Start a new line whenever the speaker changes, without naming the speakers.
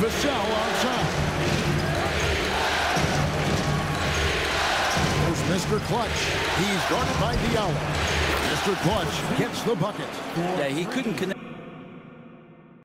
Vassell outside. There's Mr. Clutch. He's guarded by Diallo. Mr. Clutch gets the bucket.
Yeah, he couldn't connect.